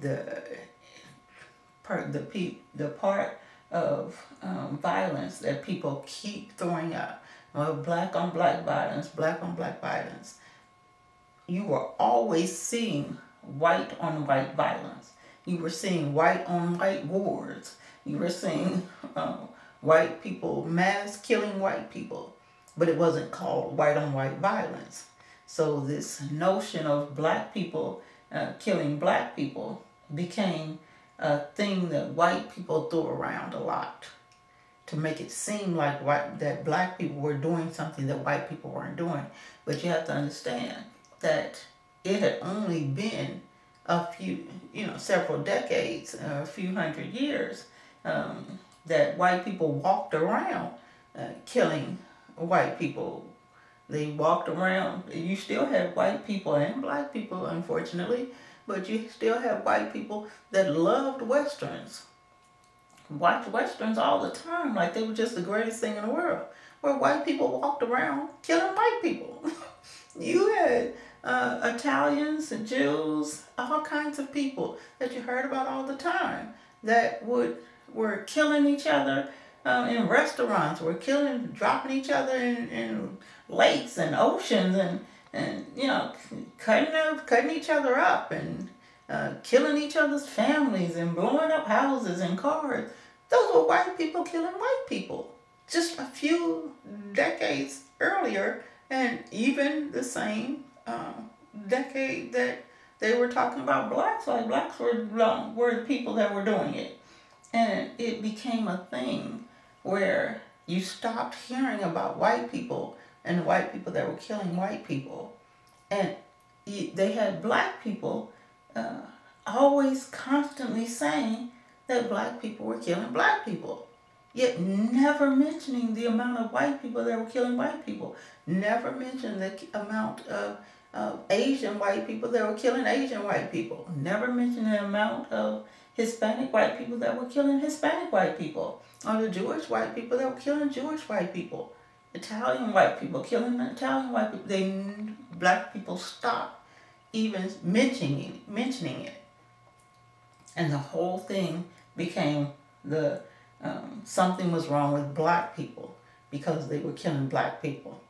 the part the pe- the part of um, violence that people keep throwing up. Well, black on black violence, black on black violence. You were always seeing white on white violence. You were seeing white on white wars. You were seeing uh, white people mass killing white people, but it wasn't called white on white violence. So this notion of black people uh, killing black people became a thing that white people threw around a lot to make it seem like white, that black people were doing something that white people weren't doing. But you have to understand that it had only been a few, you know, several decades, a few hundred years um, that white people walked around uh, killing white people. They walked around. You still have white people and black people, unfortunately, but you still have white people that loved westerns, watched westerns all the time, like they were just the greatest thing in the world. Where white people walked around killing white people. you had uh, Italians and Jews, all kinds of people that you heard about all the time that would were killing each other um, in restaurants, were killing, dropping each other in, in lakes and oceans and and you know cutting up, cutting each other up and uh, killing each other's families and blowing up houses and cars. Those were white people killing white people just a few decades earlier, and even the same uh, decade that they were talking about blacks, like blacks were were the people that were doing it, and it became a thing where you stopped hearing about white people and white people that were killing white people. And they had black people uh, always constantly saying that black people were killing black people. Yet never mentioning the amount of white people that were killing white people. Never mentioned the amount of, of Asian white people that were killing Asian white people. Never mentioned the amount of Hispanic white people that were killing Hispanic white people. Or the Jewish white people that were killing Jewish white people. Italian white people killing Italian white people. They black people stopped even mentioning mentioning it, and the whole thing became the um, something was wrong with black people because they were killing black people.